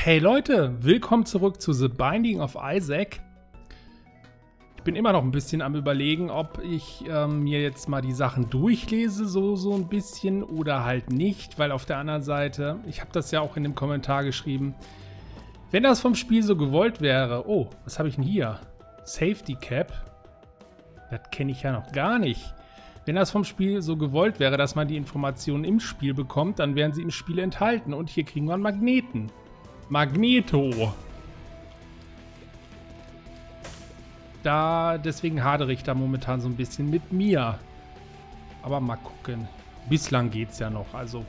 Hey Leute, willkommen zurück zu The Binding of Isaac. Ich bin immer noch ein bisschen am überlegen, ob ich ähm, mir jetzt mal die Sachen durchlese, so, so ein bisschen, oder halt nicht, weil auf der anderen Seite, ich habe das ja auch in dem Kommentar geschrieben, wenn das vom Spiel so gewollt wäre, oh, was habe ich denn hier? Safety Cap. Das kenne ich ja noch gar nicht. Wenn das vom Spiel so gewollt wäre, dass man die Informationen im Spiel bekommt, dann wären sie im Spiel enthalten. Und hier kriegen wir einen Magneten. Magneto. Da, deswegen hadere ich da momentan so ein bisschen mit mir. Aber mal gucken. Bislang geht es ja noch. Also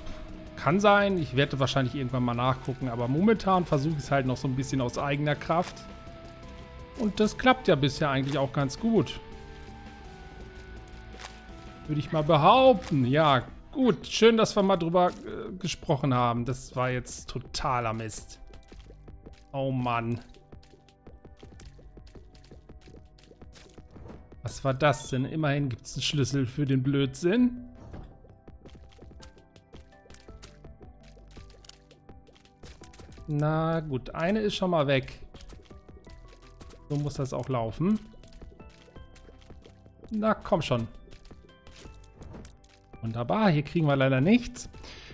kann sein. Ich werde wahrscheinlich irgendwann mal nachgucken. Aber momentan versuche ich es halt noch so ein bisschen aus eigener Kraft. Und das klappt ja bisher eigentlich auch ganz gut. Würde ich mal behaupten. Ja, gut. Schön, dass wir mal drüber äh, gesprochen haben. Das war jetzt totaler Mist. Oh Mann. Was war das denn? Immerhin gibt es einen Schlüssel für den Blödsinn. Na gut, eine ist schon mal weg. So muss das auch laufen. Na, komm schon. Wunderbar, hier kriegen wir leider nichts.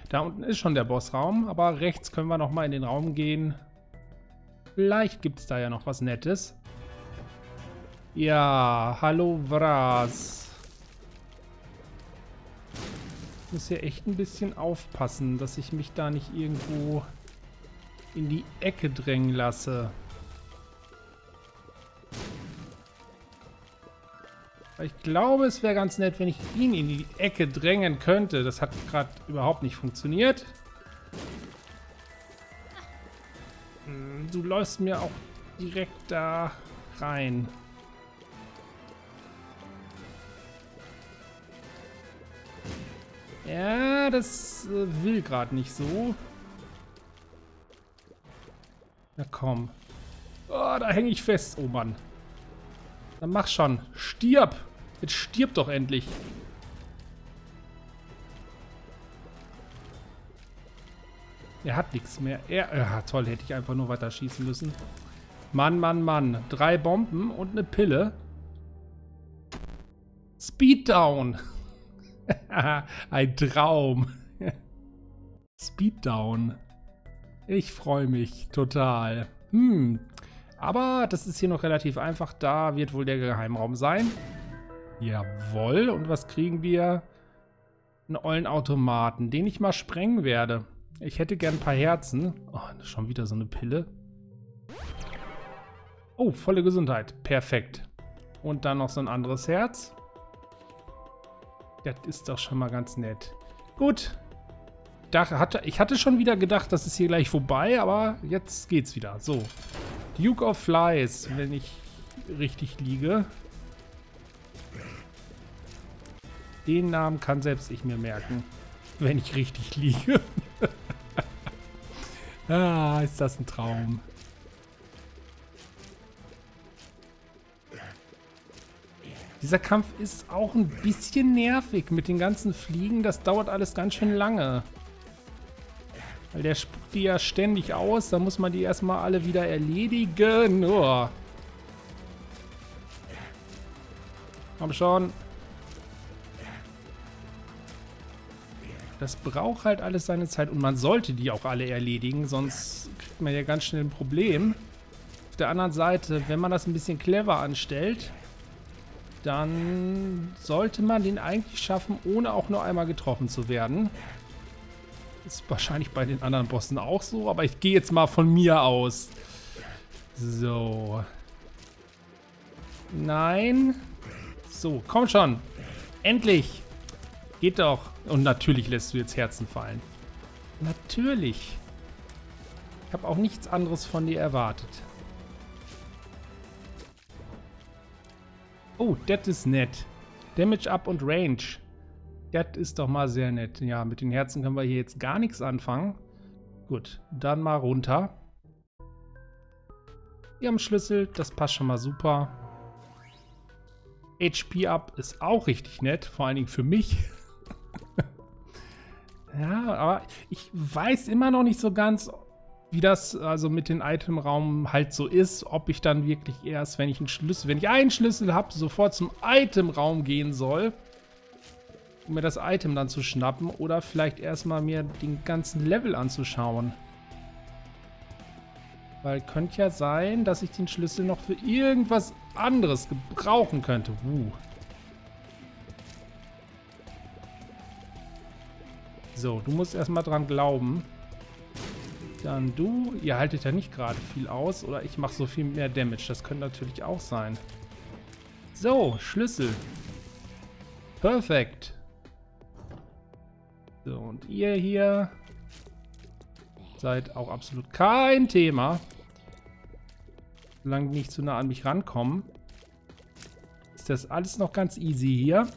Da unten ist schon der Bossraum, aber rechts können wir nochmal in den Raum gehen. Vielleicht gibt es da ja noch was Nettes. Ja, hallo Vras. Ich muss hier echt ein bisschen aufpassen, dass ich mich da nicht irgendwo in die Ecke drängen lasse. Ich glaube, es wäre ganz nett, wenn ich ihn in die Ecke drängen könnte. Das hat gerade überhaupt nicht funktioniert. Du läufst mir auch direkt da rein. Ja, das äh, will gerade nicht so. Na komm. Oh, da hänge ich fest. Oh Mann. Dann mach schon. Stirb. Jetzt stirb doch endlich. Er hat nichts mehr. Er, ja, toll, hätte ich einfach nur weiter schießen müssen. Mann, Mann, Mann. Drei Bomben und eine Pille. Speed down. Ein Traum. Speed down. Ich freue mich total. Hm, aber das ist hier noch relativ einfach. Da wird wohl der Geheimraum sein. Jawohl. Und was kriegen wir? Einen ollen Automaten, den ich mal sprengen werde. Ich hätte gern ein paar Herzen. Oh, schon wieder so eine Pille. Oh, volle Gesundheit. Perfekt. Und dann noch so ein anderes Herz. Das ist doch schon mal ganz nett. Gut. Ich hatte schon wieder gedacht, das ist hier gleich vorbei, aber jetzt geht's wieder. So. Duke of Flies, wenn ich richtig liege. Den Namen kann selbst ich mir merken, wenn ich richtig liege. ah, ist das ein Traum. Dieser Kampf ist auch ein bisschen nervig mit den ganzen Fliegen. Das dauert alles ganz schön lange. Weil der spuckt die ja ständig aus. Da muss man die erstmal alle wieder erledigen. Oh. Komm schon. Das braucht halt alles seine Zeit. Und man sollte die auch alle erledigen. Sonst kriegt man ja ganz schnell ein Problem. Auf der anderen Seite, wenn man das ein bisschen clever anstellt, dann sollte man den eigentlich schaffen, ohne auch nur einmal getroffen zu werden. Ist wahrscheinlich bei den anderen Bossen auch so, aber ich gehe jetzt mal von mir aus. So. Nein. So, komm schon. Endlich. Geht doch. Und natürlich lässt du jetzt Herzen fallen. Natürlich. Ich habe auch nichts anderes von dir erwartet. Oh, das ist nett. Damage up und Range. Das ist doch mal sehr nett. Ja, mit den Herzen können wir hier jetzt gar nichts anfangen. Gut, dann mal runter. Wir haben Schlüssel, das passt schon mal super. HP up ist auch richtig nett, vor allen Dingen für mich. ja, aber ich weiß immer noch nicht so ganz, wie das also mit dem Itemraum halt so ist, ob ich dann wirklich erst, wenn ich einen Schlüssel, wenn ich einen Schlüssel habe, sofort zum Itemraum gehen soll, um mir das Item dann zu schnappen oder vielleicht erstmal mir den ganzen Level anzuschauen. Weil könnte ja sein, dass ich den Schlüssel noch für irgendwas anderes gebrauchen könnte. Uh. So, du musst erstmal dran glauben. Dann du. Ihr haltet ja nicht gerade viel aus. Oder ich mache so viel mehr Damage. Das könnte natürlich auch sein. So, Schlüssel. Perfekt. So, und ihr hier seid auch absolut kein Thema. Solange die nicht zu nah an mich rankommen, ist das alles noch ganz easy hier.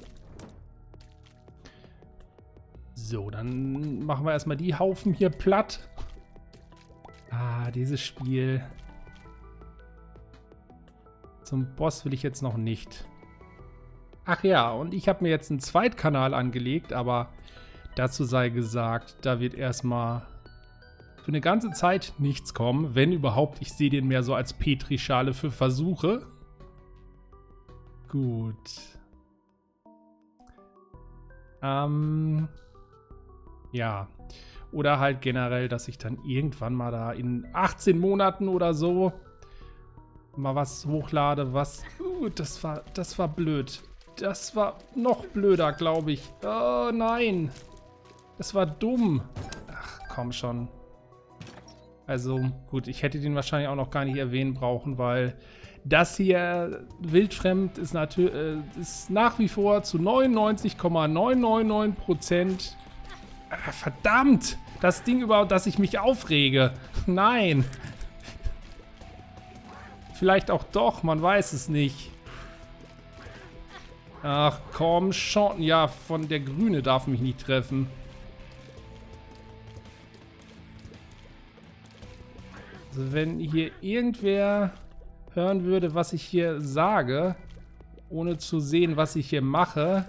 So, dann machen wir erstmal die Haufen hier platt. Ah, dieses Spiel. Zum Boss will ich jetzt noch nicht. Ach ja, und ich habe mir jetzt einen Zweitkanal angelegt, aber dazu sei gesagt, da wird erstmal für eine ganze Zeit nichts kommen. Wenn überhaupt, ich sehe den mehr so als Petrischale für Versuche. Gut. Ähm, ja. Oder halt generell, dass ich dann irgendwann mal da in 18 Monaten oder so mal was hochlade, was... Uh, das war, das war blöd. Das war noch blöder, glaube ich. Oh, nein. Das war dumm. Ach, komm schon. Also, gut, ich hätte den wahrscheinlich auch noch gar nicht erwähnen brauchen, weil das hier wildfremd ist, äh, ist nach wie vor zu 99,999 Ah, verdammt! Das Ding überhaupt, dass ich mich aufrege. Nein. Vielleicht auch doch, man weiß es nicht. Ach komm schon. Ja, von der Grüne darf mich nicht treffen. Also wenn hier irgendwer hören würde, was ich hier sage, ohne zu sehen, was ich hier mache,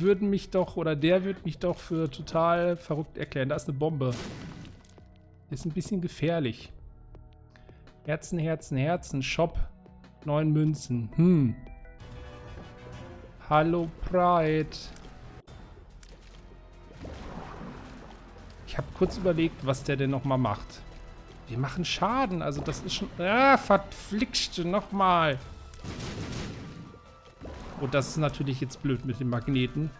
würden mich doch, oder der würde mich doch für total verrückt erklären. Da ist eine Bombe. Ist ein bisschen gefährlich. Herzen, Herzen, Herzen. Shop. Neun Münzen. Hm. Hallo Pride. Ich habe kurz überlegt, was der denn nochmal macht. Wir machen Schaden. Also das ist schon... Ah, verflixt nochmal. Und das ist natürlich jetzt blöd mit den Magneten.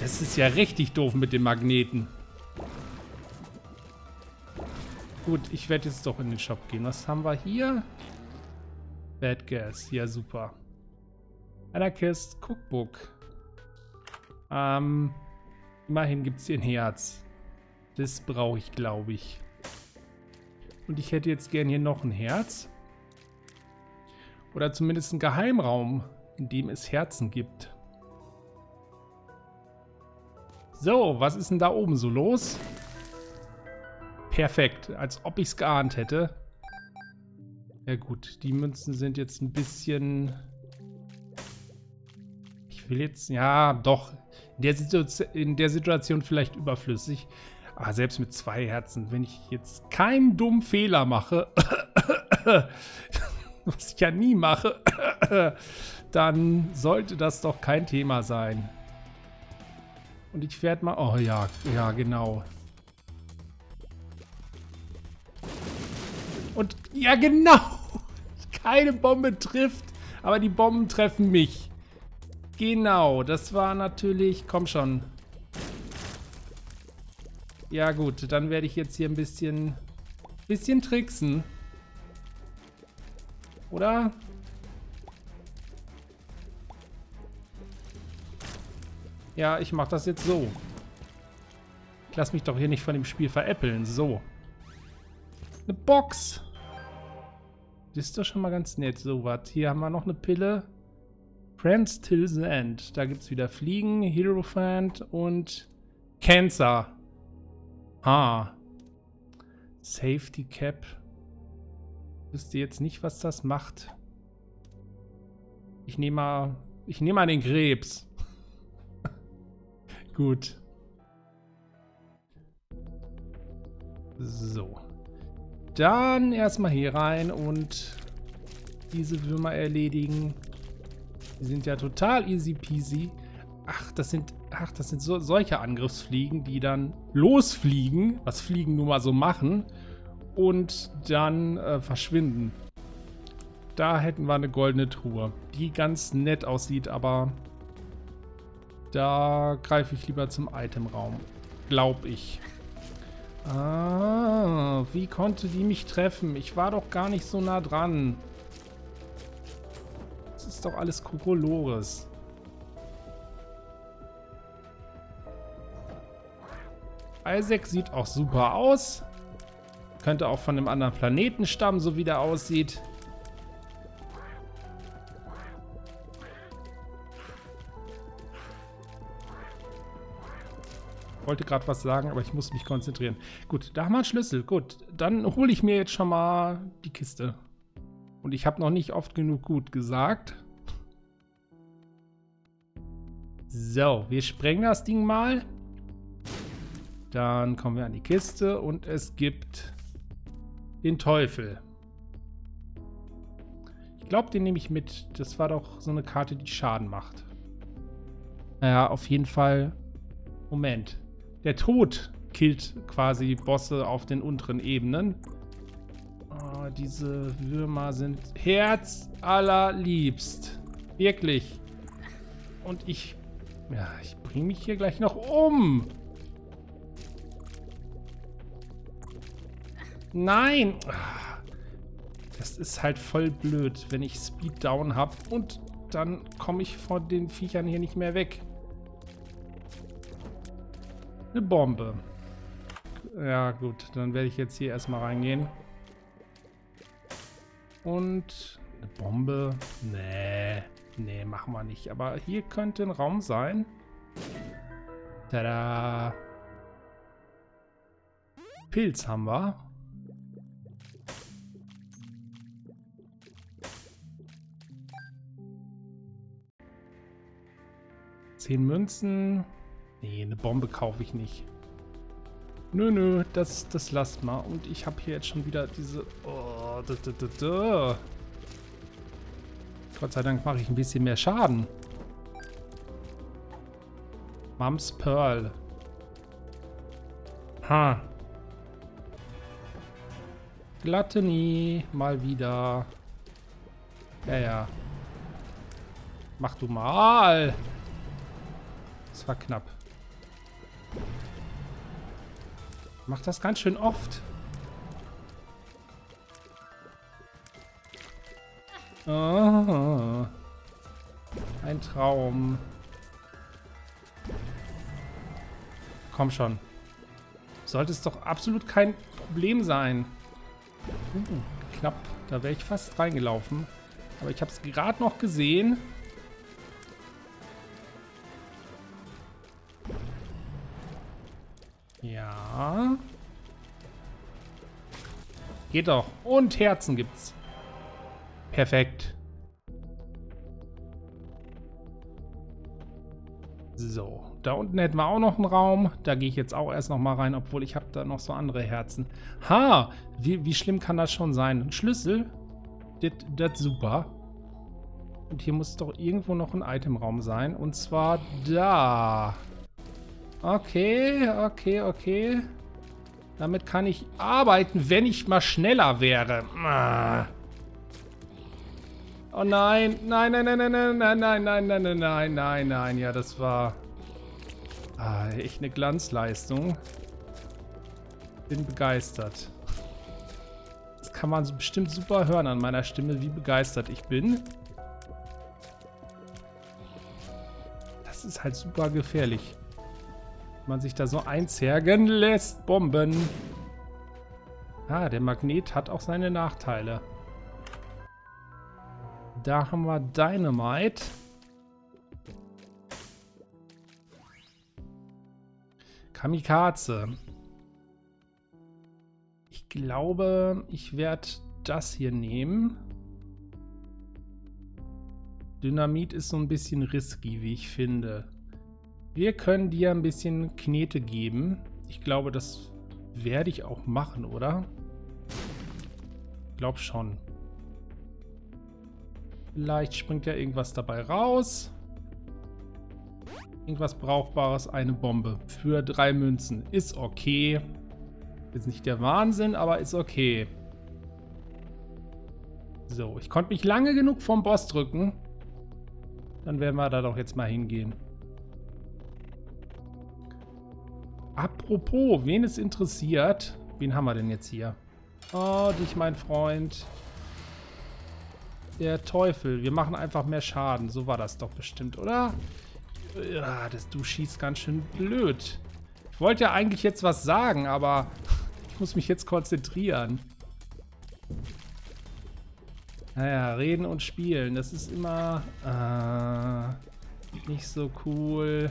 Das ist ja richtig doof mit den Magneten. Gut, ich werde jetzt doch in den Shop gehen. Was haben wir hier? Bad Gas. Ja, super. Anarchist Cookbook. Ähm, immerhin gibt es hier ein Herz. Das brauche ich, glaube ich. Und ich hätte jetzt gern hier noch ein Herz. Oder zumindest einen Geheimraum in dem es Herzen gibt. So, was ist denn da oben so los? Perfekt, als ob ich es geahnt hätte. Ja gut, die Münzen sind jetzt ein bisschen... Ich will jetzt... Ja, doch. In der, in der Situation vielleicht überflüssig. Aber selbst mit zwei Herzen, wenn ich jetzt keinen dummen Fehler mache, was ich ja nie mache, dann sollte das doch kein Thema sein. Und ich werde mal... Oh ja, ja, genau. Und ja, genau. Keine Bombe trifft, aber die Bomben treffen mich. Genau, das war natürlich... Komm schon. Ja gut, dann werde ich jetzt hier ein bisschen... Bisschen tricksen. Oder? Ja, ich mache das jetzt so. Ich lass mich doch hier nicht von dem Spiel veräppeln. So. Eine Box. Das ist doch schon mal ganz nett. So, was. Hier haben wir noch eine Pille. Friends till the end. Da gibt es wieder Fliegen, Hierophant und Cancer. Ha. Safety Cap. Wisst ihr jetzt nicht, was das macht? Ich nehme mal, ich nehme mal den Krebs. Gut. So. Dann erstmal hier rein und diese Würmer erledigen. Die sind ja total easy peasy. Ach, das sind, ach, das sind so, solche Angriffsfliegen, die dann losfliegen, was Fliegen nun mal so machen, und dann äh, verschwinden. Da hätten wir eine goldene Truhe, die ganz nett aussieht, aber da greife ich lieber zum Itemraum. Glaub ich. Ah, wie konnte die mich treffen? Ich war doch gar nicht so nah dran. Das ist doch alles Kokolores. Isaac sieht auch super aus. Könnte auch von einem anderen Planeten stammen, so wie der aussieht. Wollte gerade was sagen, aber ich muss mich konzentrieren. Gut, da haben wir einen Schlüssel. Gut, dann hole ich mir jetzt schon mal die Kiste. Und ich habe noch nicht oft genug gut gesagt. So, wir sprengen das Ding mal. Dann kommen wir an die Kiste und es gibt den Teufel. Ich glaube, den nehme ich mit. Das war doch so eine Karte, die Schaden macht. Naja, auf jeden Fall. Moment. Der Tod killt quasi Bosse auf den unteren Ebenen. Oh, diese Würmer sind Herz allerliebst. Wirklich. Und ich... Ja, ich bringe mich hier gleich noch um. Nein! Das ist halt voll blöd, wenn ich Speed Down habe und dann komme ich vor den Viechern hier nicht mehr weg. Eine Bombe. Ja, gut. Dann werde ich jetzt hier erstmal reingehen. Und eine Bombe? Nee. Nee, machen wir nicht. Aber hier könnte ein Raum sein. Tada. Pilz haben wir. Zehn Münzen. Nee, eine Bombe kaufe ich nicht. Nö, nö, das, das lasst mal. Und ich habe hier jetzt schon wieder diese... Oh, da, da, da. Gott sei Dank mache ich ein bisschen mehr Schaden. Mums Pearl. Ha. Gluttony. Mal wieder. Ja, ja. Mach du mal. Das war knapp. Macht das ganz schön oft. Oh, ein Traum. Komm schon. Sollte es doch absolut kein Problem sein. Uh, knapp. Da wäre ich fast reingelaufen. Aber ich habe es gerade noch gesehen. Geht doch. Und Herzen gibt's. Perfekt. So, da unten hätten wir auch noch einen Raum. Da gehe ich jetzt auch erst noch mal rein, obwohl ich habe da noch so andere Herzen. Ha, wie, wie schlimm kann das schon sein? Ein Schlüssel, das super. Und hier muss doch irgendwo noch ein Itemraum sein. Und zwar da. Okay, okay, okay. Damit kann ich arbeiten, wenn ich mal schneller wäre. Ah. Oh nein, nein, nein, nein, nein, nein, nein, nein, nein, nein, nein, nein, nein, nein. Ja, das war ah, echt eine Glanzleistung. Bin begeistert. Das kann man bestimmt super hören an meiner Stimme, wie begeistert ich bin. Das ist halt super gefährlich man sich da so einzergen lässt. Bomben. Ah, der Magnet hat auch seine Nachteile. Da haben wir Dynamite. Kamikaze. Ich glaube, ich werde das hier nehmen. Dynamit ist so ein bisschen risky, wie ich finde. Wir können dir ein bisschen Knete geben. Ich glaube, das Werde ich auch machen, oder? Glaub schon. Vielleicht springt ja irgendwas dabei raus. Irgendwas Brauchbares, eine Bombe. Für drei Münzen. Ist okay. Ist nicht der Wahnsinn, aber ist okay. So, ich konnte mich lange genug vom Boss drücken. Dann werden wir da doch jetzt mal hingehen. Apropos, wen es interessiert. Wen haben wir denn jetzt hier? Oh, dich, mein Freund. Der Teufel. Wir machen einfach mehr Schaden. So war das doch bestimmt, oder? Ja, das, du schießt ganz schön blöd. Ich wollte ja eigentlich jetzt was sagen, aber ich muss mich jetzt konzentrieren. Naja, reden und spielen, das ist immer äh, nicht so cool.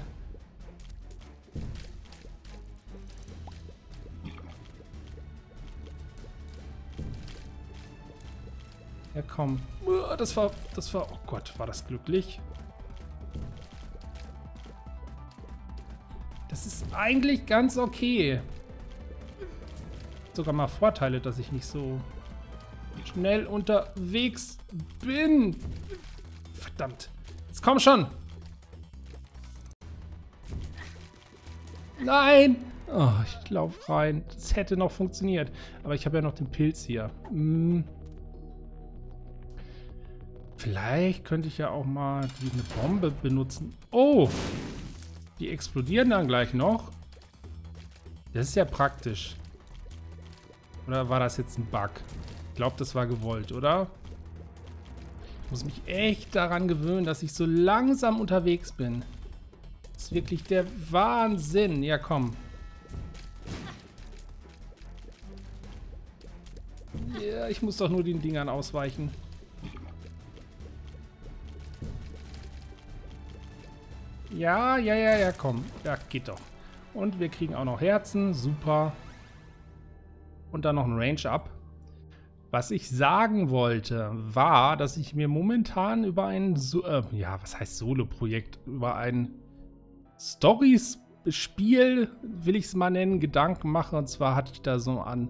Ja, komm. Das war, das war, oh Gott, war das glücklich. Das ist eigentlich ganz okay. Sogar mal Vorteile, dass ich nicht so schnell unterwegs bin. Verdammt. Jetzt komm schon. Nein. Oh, ich laufe rein. Das hätte noch funktioniert. Aber ich habe ja noch den Pilz hier. Hm. Vielleicht könnte ich ja auch mal die eine Bombe benutzen. Oh! Die explodieren dann gleich noch. Das ist ja praktisch. Oder war das jetzt ein Bug? Ich glaube, das war gewollt, oder? Ich muss mich echt daran gewöhnen, dass ich so langsam unterwegs bin. Das ist wirklich der Wahnsinn. Ja, komm. Ja, ich muss doch nur den Dingern ausweichen. Ja, ja, ja, ja, komm. Ja, geht doch. Und wir kriegen auch noch Herzen. Super. Und dann noch ein Range-Up. Was ich sagen wollte, war, dass ich mir momentan über ein, so äh, ja, was heißt Solo-Projekt, über ein Stories-Spiel, will ich es mal nennen, Gedanken mache. Und zwar hatte ich da so an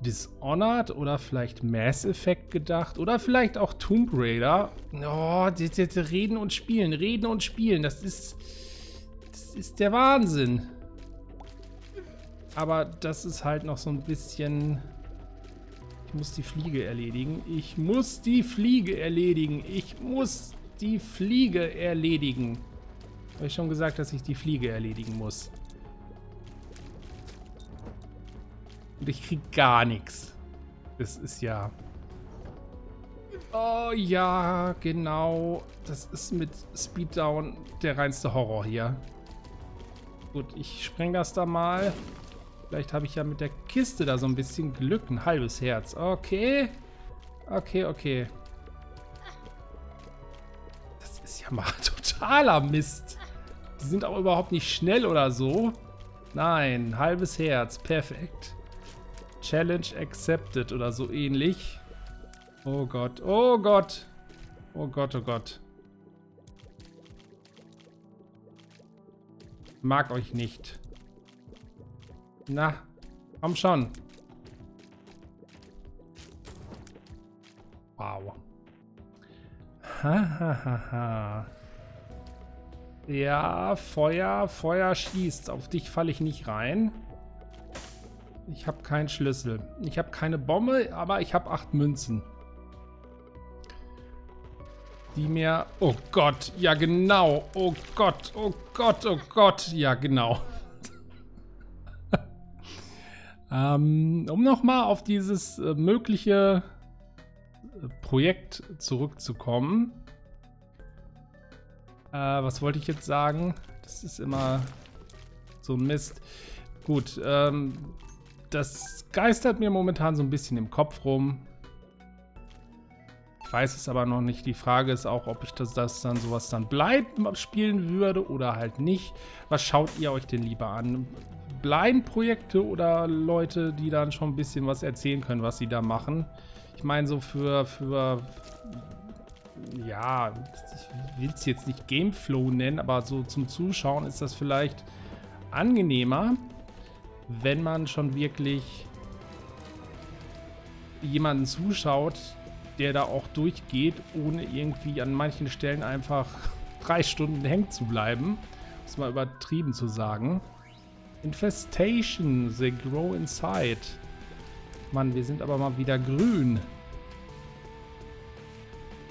Dishonored oder vielleicht Mass Effect gedacht oder vielleicht auch Tomb Raider. Oh, die, die, die reden und spielen, reden und spielen, das ist, das ist der Wahnsinn. Aber das ist halt noch so ein bisschen... Ich muss die Fliege erledigen. Ich muss die Fliege erledigen. Ich muss die Fliege erledigen. Habe ich schon gesagt, dass ich die Fliege erledigen muss. Und ich krieg gar nichts. Das ist ja... Oh ja, genau. Das ist mit Speeddown der reinste Horror hier. Gut, ich spreng das da mal. Vielleicht habe ich ja mit der Kiste da so ein bisschen Glück. Ein halbes Herz. Okay. Okay, okay. Das ist ja mal totaler Mist. Die sind auch überhaupt nicht schnell oder so. Nein, halbes Herz. Perfekt. Challenge accepted oder so ähnlich. Oh Gott, oh Gott. Oh Gott, oh Gott. Mag euch nicht. Na, komm schon. Wow. Hahaha. ja, Feuer, Feuer schießt. Auf dich falle ich nicht rein. Ich habe keinen Schlüssel. Ich habe keine Bombe, aber ich habe acht Münzen. Die mir... Oh Gott, ja genau. Oh Gott, oh Gott, oh Gott. Ja genau. ähm, um nochmal auf dieses äh, mögliche äh, Projekt zurückzukommen. Äh, was wollte ich jetzt sagen? Das ist immer so ein Mist. Gut, ähm, das geistert mir momentan so ein bisschen im Kopf rum. Ich weiß es aber noch nicht. Die Frage ist auch, ob ich das, das dann sowas dann bleibt spielen würde oder halt nicht. Was schaut ihr euch denn lieber an? Blind-Projekte oder Leute, die dann schon ein bisschen was erzählen können, was sie da machen? Ich meine, so für, für ja, ich will es jetzt nicht Gameflow nennen, aber so zum Zuschauen ist das vielleicht angenehmer. Wenn man schon wirklich jemanden zuschaut, der da auch durchgeht, ohne irgendwie an manchen Stellen einfach drei Stunden hängen zu bleiben. Das mal übertrieben zu sagen. Infestation, they grow inside. Mann, wir sind aber mal wieder grün.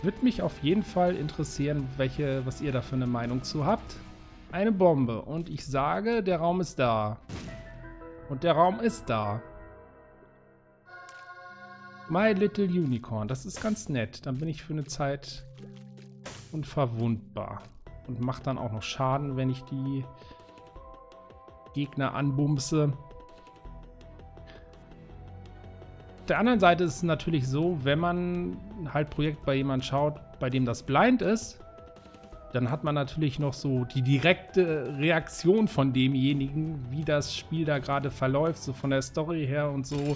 Würde mich auf jeden Fall interessieren, welche, was ihr da für eine Meinung zu habt. Eine Bombe. Und ich sage, der Raum ist da. Und der Raum ist da. My Little Unicorn. Das ist ganz nett. Dann bin ich für eine Zeit unverwundbar. Und mache dann auch noch Schaden, wenn ich die Gegner anbumse. Auf der anderen Seite ist es natürlich so, wenn man halt Projekt bei jemandem schaut, bei dem das blind ist, dann hat man natürlich noch so die direkte Reaktion von demjenigen, wie das Spiel da gerade verläuft, so von der Story her und so.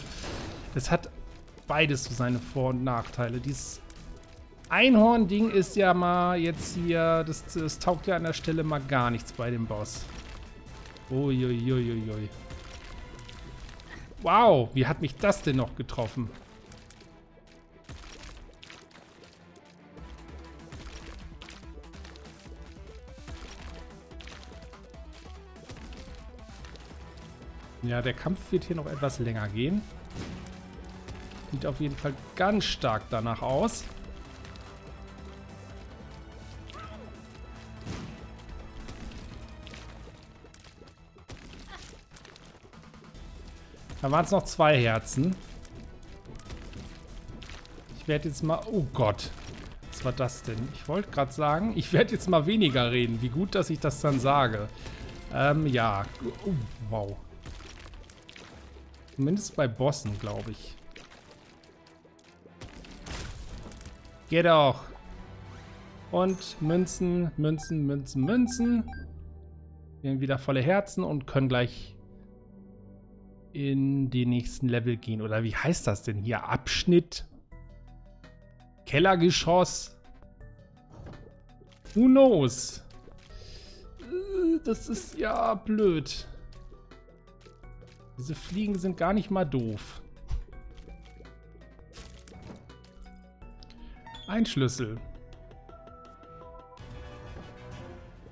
Das hat beides so seine Vor- und Nachteile. Dieses Einhorn-Ding ist ja mal jetzt hier, das, das, taugt ja an der Stelle mal gar nichts bei dem Boss. Uiuiuiui. Wow, wie hat mich das denn noch getroffen? Ja, der Kampf wird hier noch etwas länger gehen. Sieht auf jeden Fall ganz stark danach aus. Da waren es noch zwei Herzen. Ich werde jetzt mal... Oh Gott. Was war das denn? Ich wollte gerade sagen, ich werde jetzt mal weniger reden. Wie gut, dass ich das dann sage. Ähm, ja. Oh, wow. Zumindest bei Bossen, glaube ich. Geht auch. Und Münzen, Münzen, Münzen, Münzen. Wir haben wieder volle Herzen und können gleich in den nächsten Level gehen. Oder wie heißt das denn hier? Abschnitt? Kellergeschoss? Who knows? Äh, das ist ja blöd. Diese Fliegen sind gar nicht mal doof. Ein Schlüssel.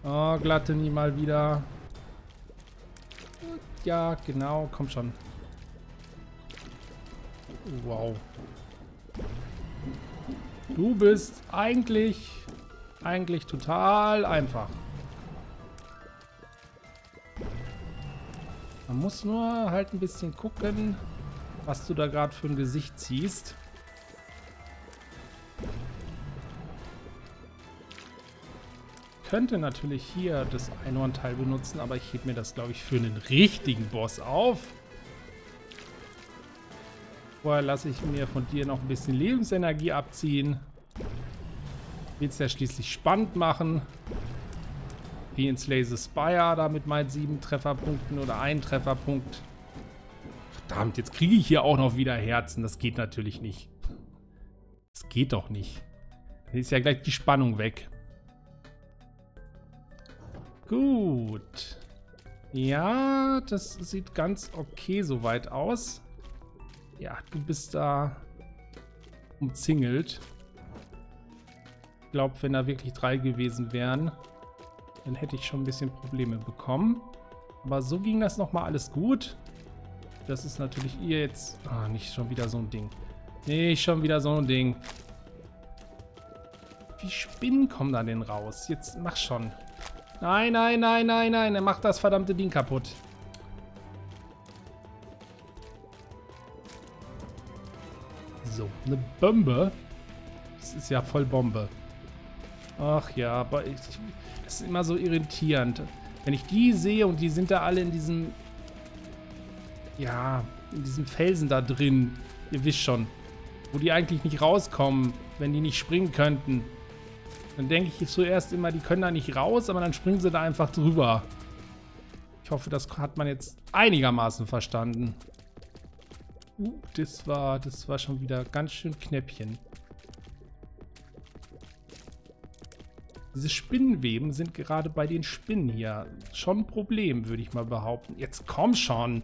Oh, glatte nie mal wieder. Ja, genau, komm schon. Wow. Du bist eigentlich, eigentlich total einfach. Man muss nur halt ein bisschen gucken, was du da gerade für ein Gesicht ziehst. könnte natürlich hier das Einhornteil benutzen, aber ich hebe mir das, glaube ich, für einen richtigen Boss auf. Vorher lasse ich mir von dir noch ein bisschen Lebensenergie abziehen. Will es ja schließlich spannend machen. Wie in Slay Spire, da mit meinen sieben Trefferpunkten oder einen Trefferpunkt. Verdammt, jetzt kriege ich hier auch noch wieder Herzen. Das geht natürlich nicht. Das geht doch nicht. Dann ist ja gleich die Spannung weg. Gut. Ja, das sieht ganz okay soweit aus. Ja, du bist da umzingelt. Ich glaube, wenn da wirklich drei gewesen wären, dann hätte ich schon ein bisschen Probleme bekommen. Aber so ging das nochmal alles gut. Das ist natürlich ihr jetzt... Ah, nicht schon wieder so ein Ding. Nicht schon wieder so ein Ding. Wie Spinnen kommen da denn raus? Jetzt mach schon. Nein, nein, nein, nein, nein. Er macht das verdammte Ding kaputt. So, eine Bombe. Das ist ja voll Bombe. Ach ja, aber ich, ist immer so irritierend. Wenn ich die sehe und die sind da alle in diesem... Ja, in diesem Felsen da drin. Ihr wisst schon. Wo die eigentlich nicht rauskommen, wenn die nicht springen könnten. Dann denke ich zuerst immer, die können da nicht raus, aber dann springen sie da einfach drüber. Ich hoffe, das hat man jetzt einigermaßen verstanden. Uh, das war, das war schon wieder ganz schön Knäppchen. Diese Spinnenweben sind gerade bei den Spinnen hier schon ein Problem, würde ich mal behaupten. Jetzt komm schon.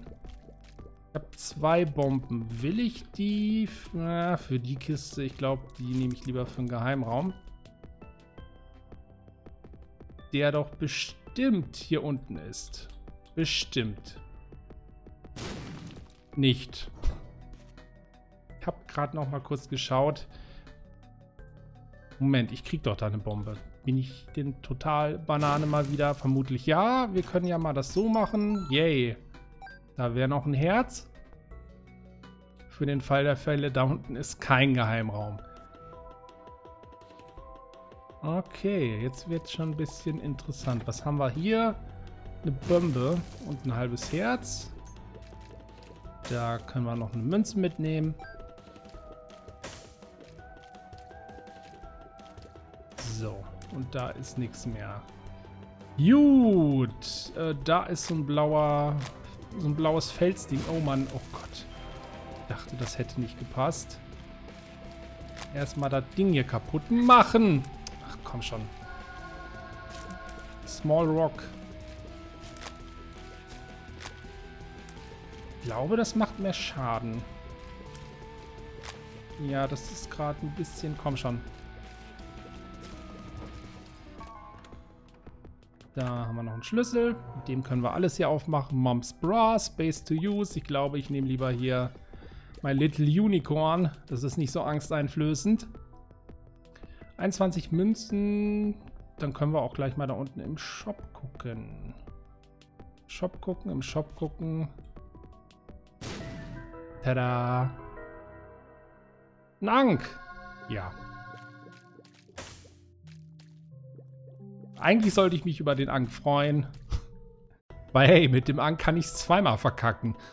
zwei Bomben. Will ich die? Na, für die Kiste, ich glaube, die nehme ich lieber für einen Geheimraum. Der doch bestimmt hier unten ist. Bestimmt. Nicht. Ich habe gerade noch mal kurz geschaut. Moment, ich krieg doch da eine Bombe. Bin ich denn total Banane mal wieder? Vermutlich ja. Wir können ja mal das so machen. Yay. Da wäre noch ein Herz. Für den Fall der Fälle, da unten ist kein Geheimraum. Okay, jetzt wird es schon ein bisschen interessant. Was haben wir hier? Eine Bombe und ein halbes Herz. Da können wir noch eine Münze mitnehmen. Und da ist nichts mehr. Gut, äh, da ist so ein blauer so ein blaues Felsding. Oh Mann, oh Gott. Ich dachte, das hätte nicht gepasst. Erstmal das Ding hier kaputt machen. Ach, komm schon. Small Rock. Ich glaube, das macht mehr Schaden. Ja, das ist gerade ein bisschen... Komm schon. Da haben wir noch einen Schlüssel. Mit dem können wir alles hier aufmachen. Moms Bra, Space to Use. Ich glaube, ich nehme lieber hier mein Little Unicorn. Das ist nicht so angsteinflößend. 21 Münzen. Dann können wir auch gleich mal da unten im Shop gucken. Shop gucken, im Shop gucken. Tada! Ein Ja, Eigentlich sollte ich mich über den Ang freuen. Weil hey, mit dem Ang kann ich es zweimal verkacken.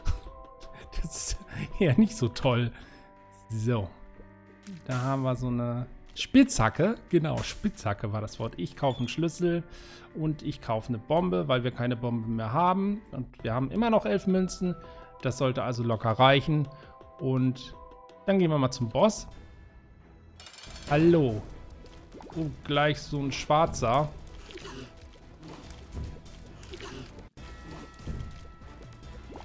Das ist ja nicht so toll. So. Da haben wir so eine Spitzhacke. Genau, Spitzhacke war das Wort. Ich kaufe einen Schlüssel und ich kaufe eine Bombe, weil wir keine Bombe mehr haben. Und wir haben immer noch elf Münzen. Das sollte also locker reichen. Und dann gehen wir mal zum Boss. Hallo. Oh, gleich so ein schwarzer.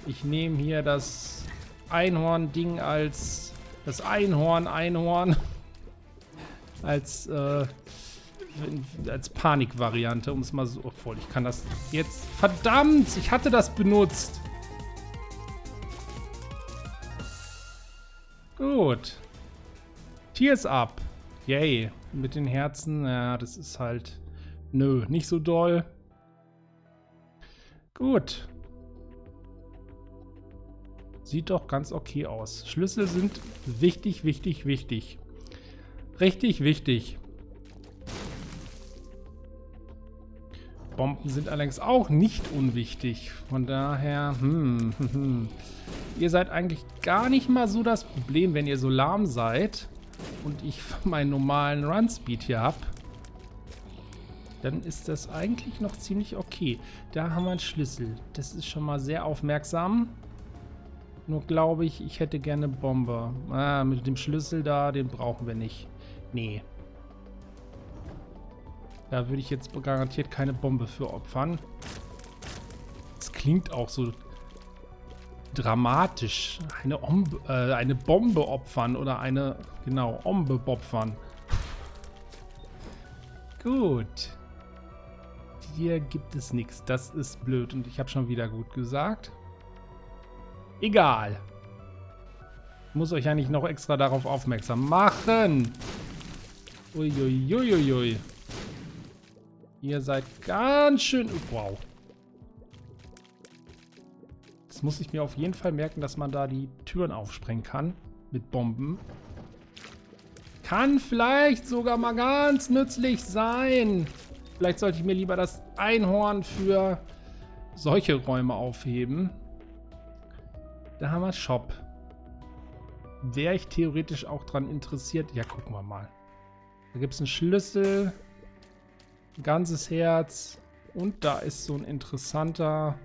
Ich nehme hier das Einhorn-Ding als das Einhorn-Einhorn als äh, als Panikvariante, um es mal so. Obwohl, ich kann das jetzt. Verdammt! Ich hatte das benutzt. Gut. Tears up. Yay. Mit den Herzen. Ja, das ist halt. Nö, nicht so doll. Gut. Sieht doch ganz okay aus. Schlüssel sind wichtig, wichtig, wichtig. Richtig wichtig. Bomben sind allerdings auch nicht unwichtig. Von daher, hm, hm, hm. Ihr seid eigentlich gar nicht mal so das Problem, wenn ihr so lahm seid und ich meinen normalen Run-Speed hier habe. Dann ist das eigentlich noch ziemlich okay. Da haben wir einen Schlüssel. Das ist schon mal sehr aufmerksam. Nur glaube ich, ich hätte gerne Bombe. Ah, mit dem Schlüssel da, den brauchen wir nicht. Nee. Da würde ich jetzt garantiert keine Bombe für opfern. Das klingt auch so dramatisch. Eine, Ombe, äh, eine Bombe opfern oder eine, genau, Ombe opfern. Gut. Hier gibt es nichts. Das ist blöd und ich habe schon wieder gut gesagt. Egal. Muss euch nicht noch extra darauf aufmerksam machen. Uiuiuiui. Ihr seid ganz schön... Wow. Das muss ich mir auf jeden Fall merken, dass man da die Türen aufsprengen kann. Mit Bomben. Kann vielleicht sogar mal ganz nützlich sein. Vielleicht sollte ich mir lieber das Einhorn für solche Räume aufheben. Da haben wir Shop. Wäre ich theoretisch auch dran interessiert? Ja, gucken wir mal. Da gibt es einen Schlüssel, ein ganzes Herz und da ist so ein interessanter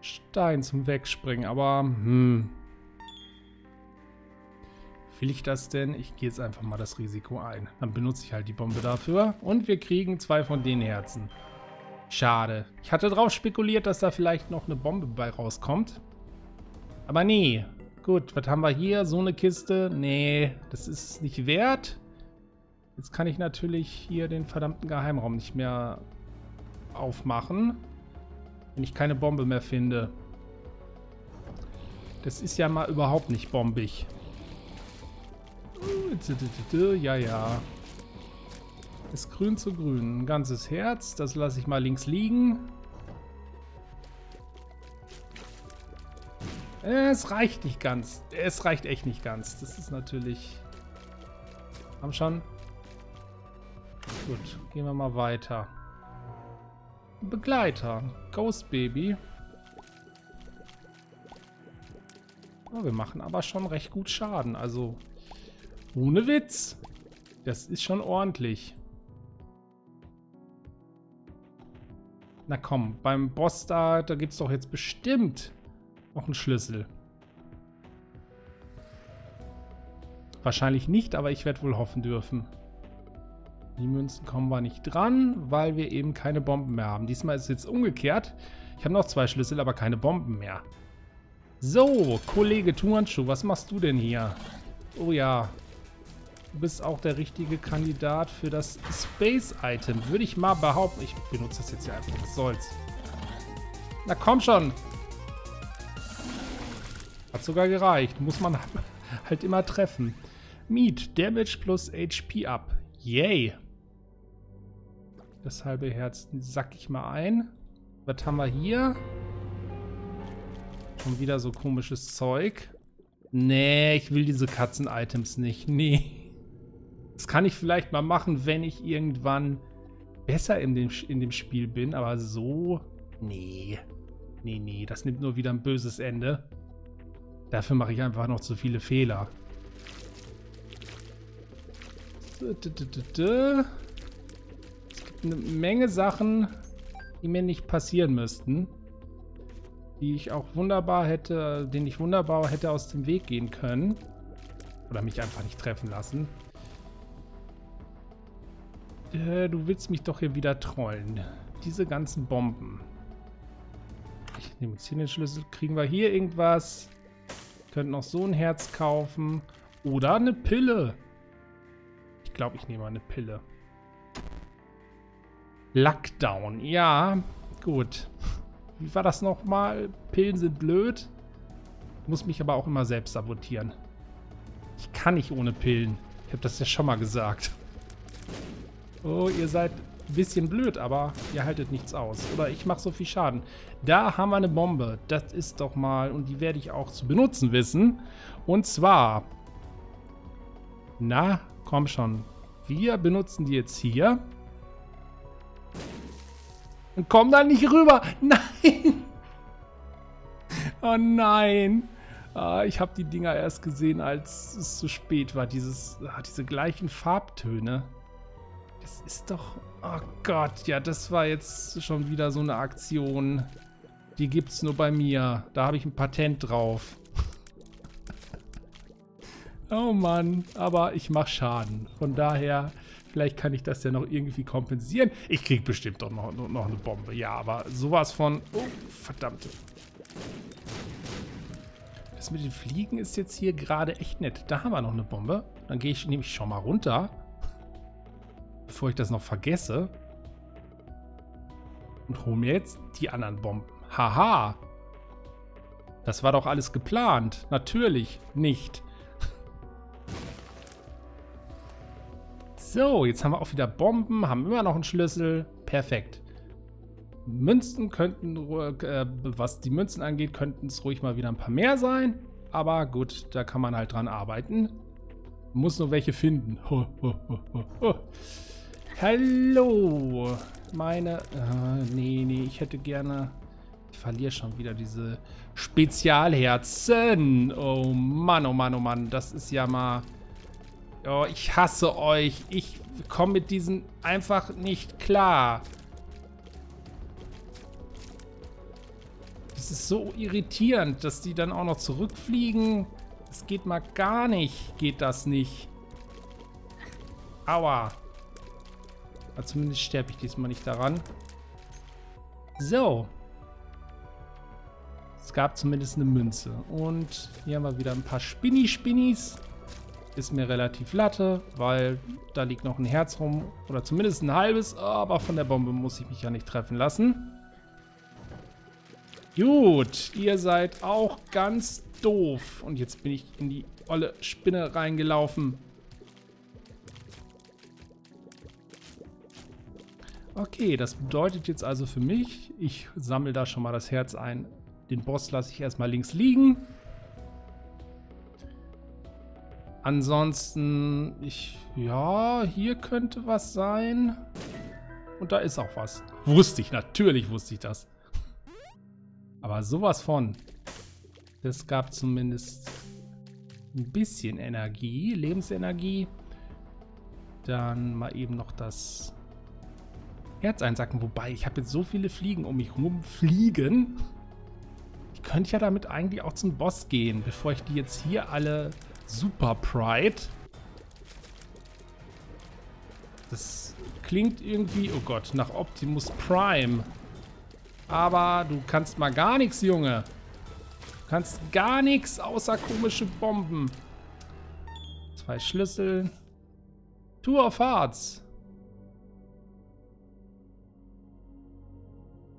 Stein zum Wegspringen. Aber, hm. Will ich das denn? Ich gehe jetzt einfach mal das Risiko ein. Dann benutze ich halt die Bombe dafür. Und wir kriegen zwei von den Herzen. Schade. Ich hatte darauf spekuliert, dass da vielleicht noch eine Bombe bei rauskommt. Aber nee. Gut, was haben wir hier? So eine Kiste? Nee, das ist nicht wert. Jetzt kann ich natürlich hier den verdammten Geheimraum nicht mehr aufmachen. Wenn ich keine Bombe mehr finde. Das ist ja mal überhaupt nicht bombig. Ja, ja. Ist grün zu grün. Ein ganzes Herz. Das lasse ich mal links liegen. Es reicht nicht ganz. Es reicht echt nicht ganz. Das ist natürlich... Haben schon. Gut, gehen wir mal weiter. Begleiter. Ghost Baby. Oh, wir machen aber schon recht gut Schaden. Also, ohne Witz. Das ist schon ordentlich. Na komm, beim Boss da, da gibt es doch jetzt bestimmt noch einen Schlüssel. Wahrscheinlich nicht, aber ich werde wohl hoffen dürfen. Die Münzen kommen wir nicht dran, weil wir eben keine Bomben mehr haben. Diesmal ist es jetzt umgekehrt. Ich habe noch zwei Schlüssel, aber keine Bomben mehr. So, Kollege Turnschuh, was machst du denn hier? Oh ja, bist auch der richtige Kandidat für das Space-Item. Würde ich mal behaupten. Ich benutze das jetzt hier einfach, was soll's. Na komm schon. Hat sogar gereicht. Muss man halt immer treffen. Meat, Damage plus HP up. Yay. Das halbe Herz sack ich mal ein. Was haben wir hier? Schon wieder so komisches Zeug. Nee, ich will diese Katzen-Items nicht. Nee. Das kann ich vielleicht mal machen, wenn ich irgendwann besser in dem, in dem Spiel bin. Aber so... Nee. Nee, nee. Das nimmt nur wieder ein böses Ende. Dafür mache ich einfach noch zu viele Fehler. Es gibt eine Menge Sachen, die mir nicht passieren müssten. Die ich auch wunderbar hätte, denen ich wunderbar hätte aus dem Weg gehen können. Oder mich einfach nicht treffen lassen. Äh, du willst mich doch hier wieder trollen. Diese ganzen Bomben. Ich nehme jetzt hier den Schlüssel. Kriegen wir hier irgendwas? Könnten noch so ein Herz kaufen. Oder eine Pille. Ich glaube, ich nehme eine Pille. Lockdown. Ja, gut. Wie war das nochmal? Pillen sind blöd. Muss mich aber auch immer selbst sabotieren. Ich kann nicht ohne Pillen. Ich habe das ja schon mal gesagt. Oh, ihr seid ein bisschen blöd, aber ihr haltet nichts aus. Oder ich mache so viel Schaden. Da haben wir eine Bombe. Das ist doch mal... Und die werde ich auch zu benutzen wissen. Und zwar... Na, Komm schon. Wir benutzen die jetzt hier. Und komm da nicht rüber. Nein. Oh nein. Ah, ich habe die Dinger erst gesehen, als es zu spät war. Dieses, ah, diese gleichen Farbtöne. Das ist doch... Oh Gott, ja, das war jetzt schon wieder so eine Aktion. Die gibt's nur bei mir. Da habe ich ein Patent drauf. Oh Mann, aber ich mache Schaden. Von daher, vielleicht kann ich das ja noch irgendwie kompensieren. Ich krieg bestimmt doch noch, noch eine Bombe. Ja, aber sowas von... Oh, verdammt. Das mit den Fliegen ist jetzt hier gerade echt nett. Da haben wir noch eine Bombe. Dann gehe ich nämlich schon mal runter. Bevor ich das noch vergesse. Und hole mir jetzt die anderen Bomben. Haha. Das war doch alles geplant. Natürlich nicht. So, jetzt haben wir auch wieder Bomben, haben immer noch einen Schlüssel. Perfekt. Münzen könnten, äh, was die Münzen angeht, könnten es ruhig mal wieder ein paar mehr sein. Aber gut, da kann man halt dran arbeiten. Muss nur welche finden. Ho, ho, ho, Hallo. Meine... Äh, nee, nee, ich hätte gerne... Ich verliere schon wieder diese Spezialherzen. Oh Mann, oh Mann, oh Mann. Das ist ja mal... Oh, ich hasse euch. Ich komme mit diesen einfach nicht klar. Das ist so irritierend, dass die dann auch noch zurückfliegen. Das geht mal gar nicht. Geht das nicht. Aua. Aber zumindest sterbe ich diesmal nicht daran. So. Es gab zumindest eine Münze. Und hier haben wir wieder ein paar Spinni-Spinnis. Ist mir relativ latte, weil da liegt noch ein Herz rum. Oder zumindest ein halbes. Aber von der Bombe muss ich mich ja nicht treffen lassen. Gut, ihr seid auch ganz doof. Und jetzt bin ich in die olle Spinne reingelaufen. Okay, das bedeutet jetzt also für mich, ich sammle da schon mal das Herz ein. Den Boss lasse ich erstmal links liegen. Ansonsten, ich, ja, hier könnte was sein. Und da ist auch was. Wusste ich, natürlich wusste ich das. Aber sowas von. Das gab zumindest ein bisschen Energie, Lebensenergie. Dann mal eben noch das Herz einsacken. Wobei, ich habe jetzt so viele Fliegen um mich herum fliegen. Ich könnte ja damit eigentlich auch zum Boss gehen, bevor ich die jetzt hier alle Super Pride. Das klingt irgendwie, oh Gott, nach Optimus Prime. Aber du kannst mal gar nichts, Junge. Du kannst gar nichts außer komische Bomben. Zwei Schlüssel. Tour of Hearts.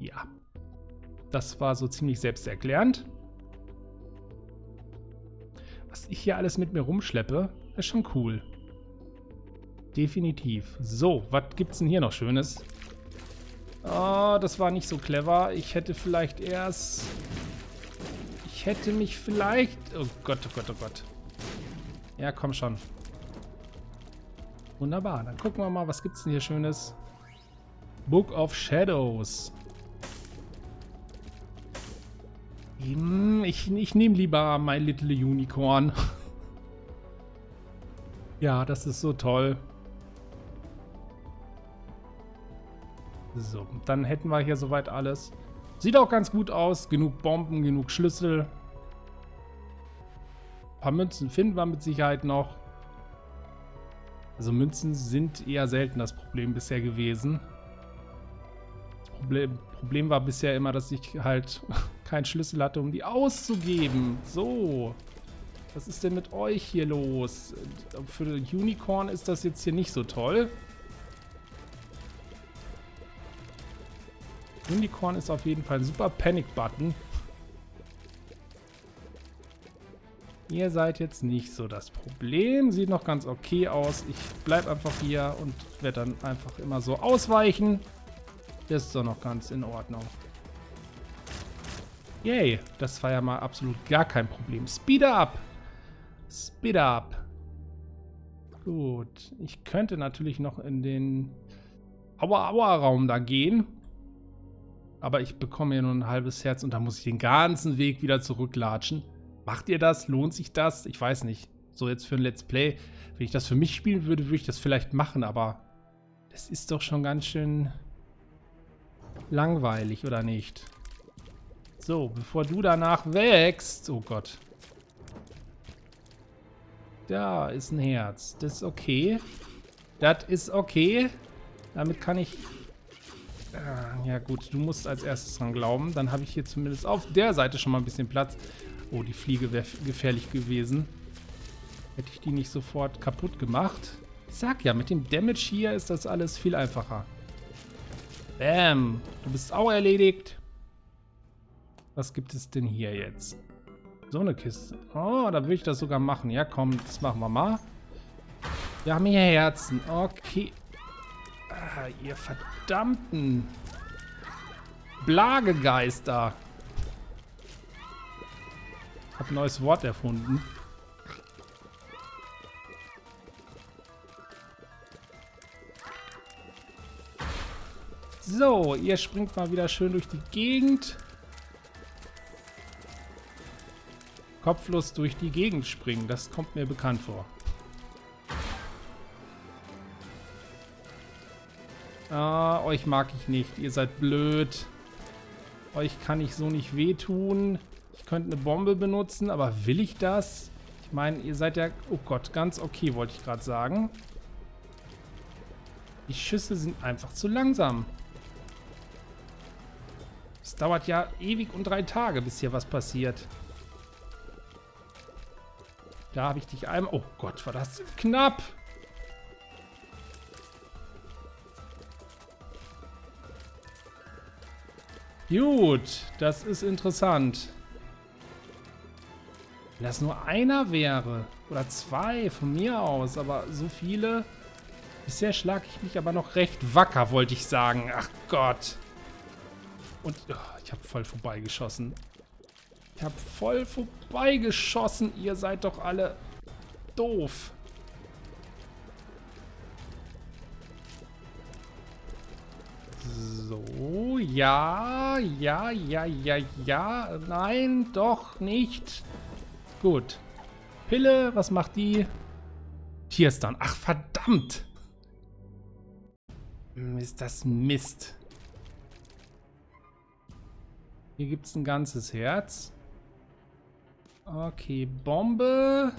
Ja. Das war so ziemlich selbsterklärend. Was ich hier alles mit mir rumschleppe, ist schon cool. Definitiv. So, was gibt's denn hier noch Schönes? Oh, das war nicht so clever. Ich hätte vielleicht erst... Ich hätte mich vielleicht... Oh Gott, oh Gott, oh Gott. Ja, komm schon. Wunderbar. Dann gucken wir mal, was gibt's denn hier Schönes? Book of Shadows. Ich, ich nehme lieber My Little Unicorn. ja, das ist so toll. So, dann hätten wir hier soweit alles. Sieht auch ganz gut aus. Genug Bomben, genug Schlüssel. Ein paar Münzen finden wir mit Sicherheit noch. Also Münzen sind eher selten das Problem bisher gewesen. Problem, Problem war bisher immer, dass ich halt keinen Schlüssel hatte, um die auszugeben. So. Was ist denn mit euch hier los? Für Unicorn ist das jetzt hier nicht so toll. Unicorn ist auf jeden Fall ein super Panic-Button. Ihr seid jetzt nicht so das Problem. Sieht noch ganz okay aus. Ich bleibe einfach hier und werde dann einfach immer so ausweichen. Das ist doch noch ganz in Ordnung. Yay, das war ja mal absolut gar kein Problem. Speed up! Speed up! Gut, ich könnte natürlich noch in den Aua-Aua-Raum da gehen. Aber ich bekomme ja nur ein halbes Herz und da muss ich den ganzen Weg wieder zurücklatschen. Macht ihr das? Lohnt sich das? Ich weiß nicht. So jetzt für ein Let's Play. Wenn ich das für mich spielen würde, würde ich das vielleicht machen, aber das ist doch schon ganz schön langweilig, oder nicht? So, bevor du danach wächst. Oh Gott. Da ist ein Herz. Das ist okay. Das ist okay. Damit kann ich... Ah, ja gut, du musst als erstes dran glauben. Dann habe ich hier zumindest auf der Seite schon mal ein bisschen Platz. Oh, die Fliege wäre gefährlich gewesen. Hätte ich die nicht sofort kaputt gemacht. Ich sag ja, mit dem Damage hier ist das alles viel einfacher. Bam. Du bist auch erledigt. Was gibt es denn hier jetzt? So eine Kiste. Oh, da würde ich das sogar machen. Ja, komm, das machen wir mal. Wir haben hier Herzen. Okay. Ah, ihr verdammten Blagegeister. Ich habe ein neues Wort erfunden. So, ihr springt mal wieder schön durch die Gegend. kopflos durch die Gegend springen. Das kommt mir bekannt vor. Ah, euch mag ich nicht. Ihr seid blöd. Euch kann ich so nicht wehtun. Ich könnte eine Bombe benutzen, aber will ich das? Ich meine, ihr seid ja... Oh Gott, ganz okay, wollte ich gerade sagen. Die Schüsse sind einfach zu langsam. Dauert ja ewig und drei Tage, bis hier was passiert. Da habe ich dich einmal... Oh Gott, war das knapp. Gut, das ist interessant. Wenn das nur einer wäre, oder zwei von mir aus, aber so viele... Bisher schlage ich mich aber noch recht wacker, wollte ich sagen. Ach Gott. Und oh, ich habe voll vorbeigeschossen. Ich habe voll vorbeigeschossen. Ihr seid doch alle doof. So, ja, ja, ja, ja, ja. Nein, doch nicht. Gut. Pille, was macht die? Hier ist dann. Ach, verdammt. Ist das Mist. Hier gibt es ein ganzes Herz. Okay, Bombe.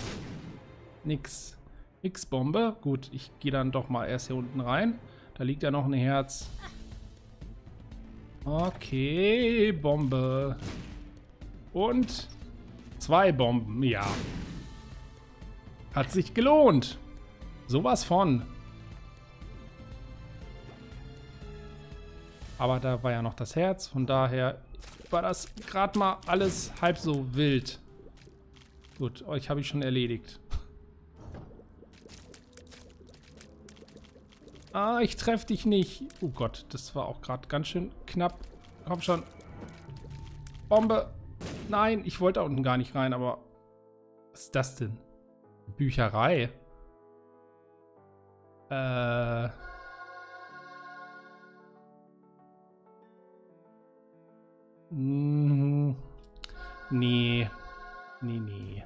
Nix. Nix Bombe. Gut, ich gehe dann doch mal erst hier unten rein. Da liegt ja noch ein Herz. Okay, Bombe. Und zwei Bomben, ja. Hat sich gelohnt. Sowas von. Aber da war ja noch das Herz, von daher war das gerade mal alles halb so wild. Gut, euch habe ich schon erledigt. Ah, ich treffe dich nicht. Oh Gott, das war auch gerade ganz schön knapp. Komm schon. Bombe. Nein, ich wollte da unten gar nicht rein, aber... Was ist das denn? Bücherei. Äh... Hm, nee. Nee, nee.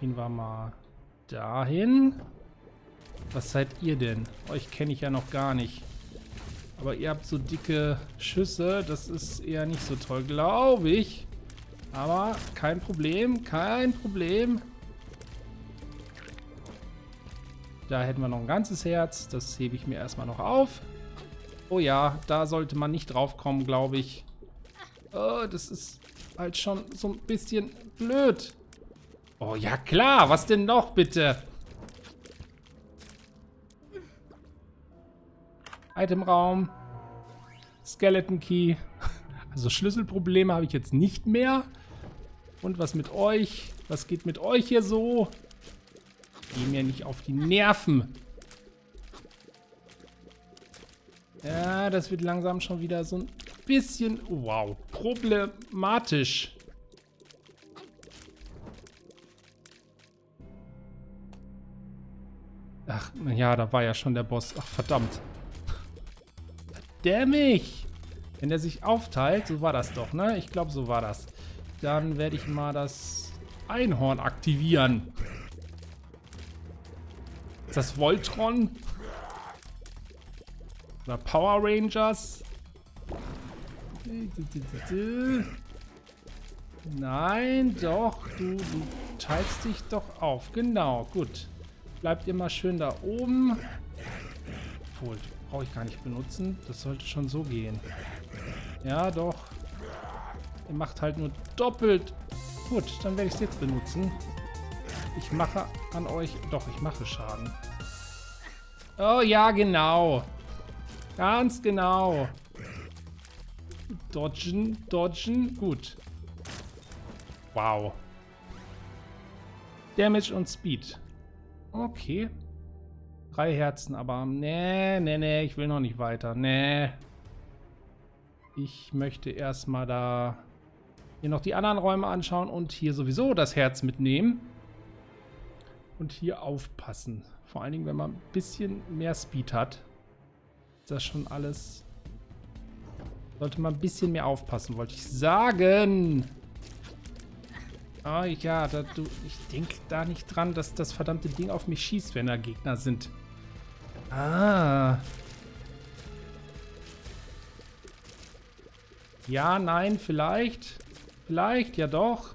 Gehen wir mal dahin. Was seid ihr denn? Euch kenne ich ja noch gar nicht. Aber ihr habt so dicke Schüsse. Das ist eher nicht so toll, glaube ich. Aber kein Problem, kein Problem. Da hätten wir noch ein ganzes Herz. Das hebe ich mir erstmal noch auf. Oh ja, da sollte man nicht drauf kommen, glaube ich. Oh, das ist halt schon so ein bisschen blöd. Oh ja, klar. Was denn noch, bitte? Itemraum. Skeleton Key. Also Schlüsselprobleme habe ich jetzt nicht mehr. Und was mit euch? Was geht mit euch hier so? Geh mir nicht auf die Nerven. Ja, das wird langsam schon wieder so ein bisschen, wow, problematisch. Ach, ja, da war ja schon der Boss. Ach, verdammt dämmig. Wenn er sich aufteilt, so war das doch, ne? Ich glaube, so war das. Dann werde ich mal das Einhorn aktivieren. Ist das Voltron? Oder Power Rangers? Nein, doch. Du, du teilst dich doch auf. Genau, gut. Bleibt immer schön da oben. Obwohl, brauche ich gar nicht benutzen. Das sollte schon so gehen. Ja, doch. Ihr macht halt nur doppelt. Gut, dann werde ich es jetzt benutzen. Ich mache an euch... Doch, ich mache Schaden. Oh ja, genau. Ganz genau. Dodgen, dodgen. Gut. Wow. Damage und Speed. Okay. Drei Herzen, aber nee, nee, nee, ich will noch nicht weiter. Nee. Ich möchte erstmal da hier noch die anderen Räume anschauen und hier sowieso das Herz mitnehmen. Und hier aufpassen. Vor allen Dingen, wenn man ein bisschen mehr Speed hat. Das schon alles... Sollte man ein bisschen mehr aufpassen, wollte ich sagen. Ah, ja, da, du, ich denke da nicht dran, dass das verdammte Ding auf mich schießt, wenn da Gegner sind. Ah. Ja, nein, vielleicht. Vielleicht, ja doch.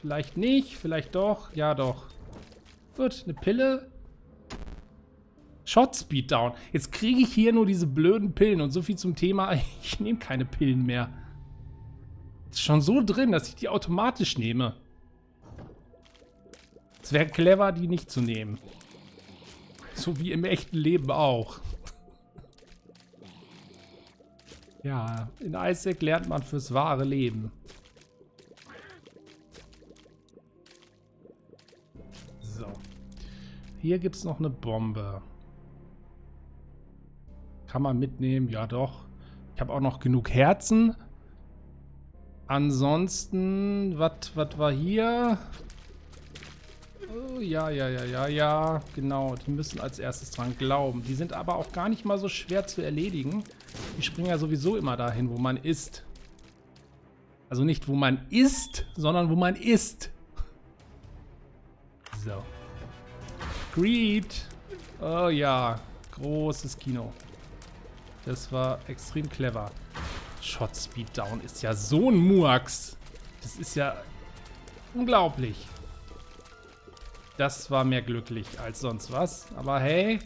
Vielleicht nicht, vielleicht doch, ja doch. Gut, eine Pille. Shot Speed down. Jetzt kriege ich hier nur diese blöden Pillen und so viel zum Thema, ich nehme keine Pillen mehr. Ist schon so drin, dass ich die automatisch nehme. Es wäre clever, die nicht zu nehmen. So wie im echten Leben auch. Ja, in Isaac lernt man fürs wahre Leben. So. Hier gibt es noch eine Bombe. Kann man mitnehmen? Ja, doch. Ich habe auch noch genug Herzen. Ansonsten, was war hier? Oh, ja, ja, ja, ja, ja. Genau, die müssen als erstes dran glauben. Die sind aber auch gar nicht mal so schwer zu erledigen. Die springen ja sowieso immer dahin, wo man ist. Also nicht, wo man ist, sondern wo man ist. So. Greed. Oh ja, großes Kino. Das war extrem clever. Shot Speed Down ist ja so ein Murks. Das ist ja unglaublich. Das war mehr glücklich als sonst was. Aber hey,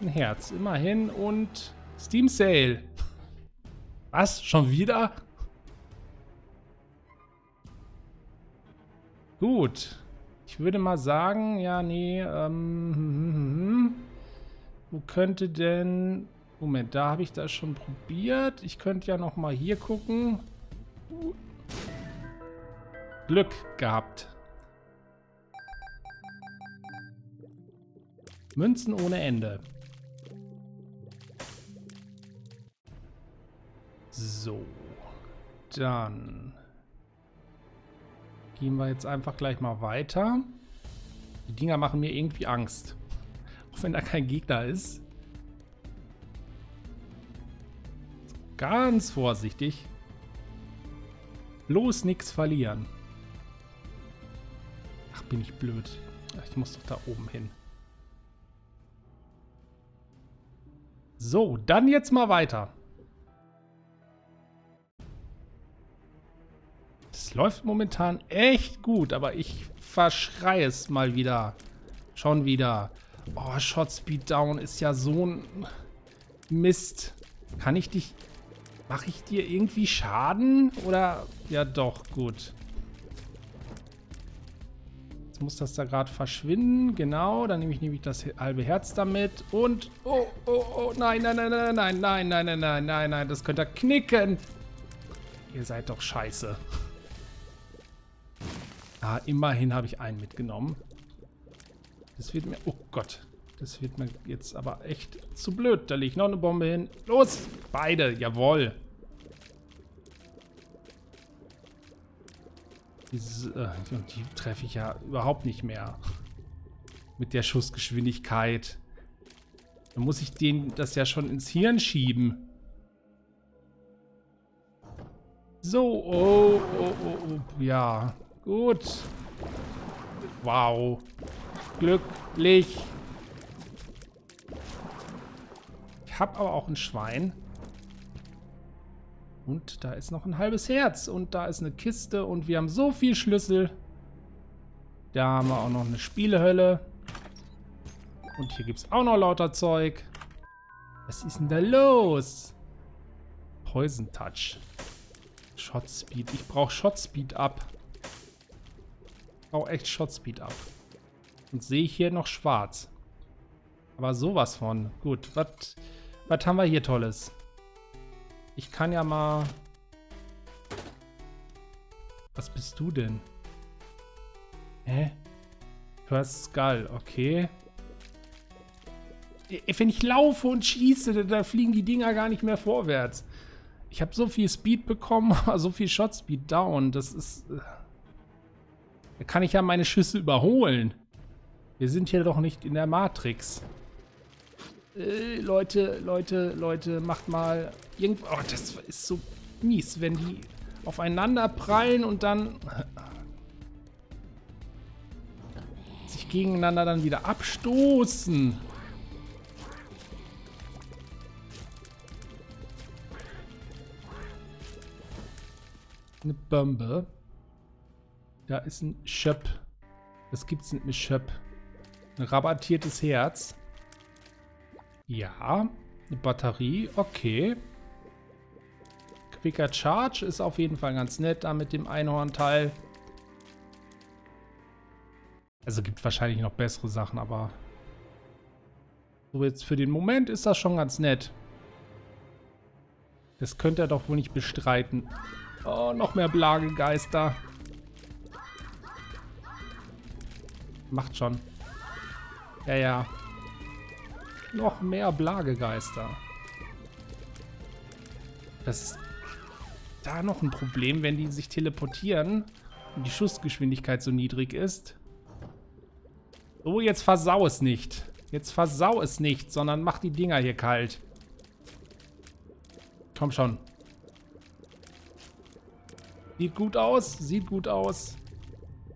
ein Herz immerhin und Steam Sale. Was? Schon wieder? Gut. Ich würde mal sagen, ja, nee, ähm, hm, hm, hm, wo könnte denn... Moment, da habe ich das schon probiert. Ich könnte ja noch mal hier gucken. Glück gehabt. Münzen ohne Ende. So. Dann gehen wir jetzt einfach gleich mal weiter. Die Dinger machen mir irgendwie Angst. Auch wenn da kein Gegner ist. Ganz vorsichtig. Bloß nichts verlieren. Ach, bin ich blöd. Ich muss doch da oben hin. So, dann jetzt mal weiter. Es läuft momentan echt gut, aber ich verschreie es mal wieder. Schon wieder. Oh, Shot Speed Down ist ja so ein Mist. Kann ich dich... Mache ich dir irgendwie Schaden? Oder... Ja doch, gut. Jetzt muss das da gerade verschwinden. Genau, dann nehme ich nämlich das halbe Herz damit. Und... Oh, oh, oh, nein, nein, nein, nein, nein, nein, nein, nein, nein, nein, nein, das könnte knicken. Ihr seid doch scheiße. Ah, immerhin habe ich einen mitgenommen. Das wird mir... Oh Gott. Das wird mir jetzt aber echt zu blöd. Da liegt noch eine Bombe hin. Los! Beide. Jawohl. Diese, äh, die treffe ich ja überhaupt nicht mehr. Mit der Schussgeschwindigkeit. Dann muss ich den das ja schon ins Hirn schieben. So, oh, oh, oh, oh, ja. Gut. Wow. Glücklich. Habe aber auch ein Schwein. Und da ist noch ein halbes Herz. Und da ist eine Kiste. Und wir haben so viel Schlüssel. Da haben wir auch noch eine Spielehölle. Und hier gibt es auch noch lauter Zeug. Was ist denn da los? Poison Touch. Shot Speed. Ich brauche Shot Speed ab brauche echt Shotspeed ab. Und sehe ich hier noch schwarz. Aber sowas von. Gut, was haben wir hier Tolles? Ich kann ja mal... Was bist du denn? Hä? First Skull, okay. Wenn ich laufe und schieße, da fliegen die Dinger gar nicht mehr vorwärts. Ich habe so viel Speed bekommen, so viel Shot Speed down. Das ist... Äh, da kann ich ja meine Schüsse überholen. Wir sind hier doch nicht in der Matrix. Äh, Leute, Leute, Leute, macht mal irgendwo... Oh, das ist so mies, wenn die aufeinander prallen und dann... sich gegeneinander dann wieder abstoßen. Eine Bombe. Da ist ein Schöpp. Was gibt's denn mit Schöpp? Ein rabattiertes Herz. Ja, eine Batterie, okay. Quicker Charge ist auf jeden Fall ganz nett da mit dem Einhornteil. Also gibt wahrscheinlich noch bessere Sachen, aber so jetzt für den Moment ist das schon ganz nett. Das könnte er doch wohl nicht bestreiten. Oh, noch mehr Blagegeister. Macht schon. Ja, ja. Noch mehr Blagegeister. Das ist da noch ein Problem, wenn die sich teleportieren und die Schussgeschwindigkeit so niedrig ist. So, jetzt versau es nicht. Jetzt versau es nicht, sondern mach die Dinger hier kalt. Komm schon. Sieht gut aus, sieht gut aus.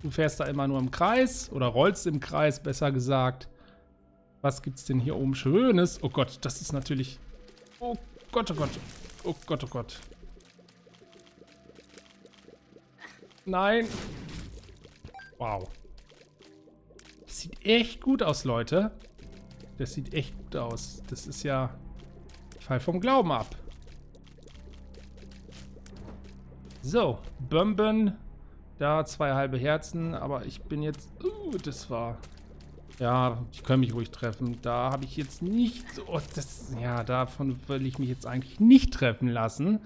Du fährst da immer nur im Kreis oder rollst im Kreis, besser gesagt. Was gibt's denn hier oben Schönes? Oh Gott, das ist natürlich... Oh Gott, oh Gott. Oh Gott, oh Gott. Nein. Wow. Das sieht echt gut aus, Leute. Das sieht echt gut aus. Das ist ja... Fall vom Glauben ab. So, Bomben. Da zwei halbe Herzen, aber ich bin jetzt... Uh, das war... Ja, ich kann mich ruhig treffen. Da habe ich jetzt nicht... Oh, das, ja, davon will ich mich jetzt eigentlich nicht treffen lassen.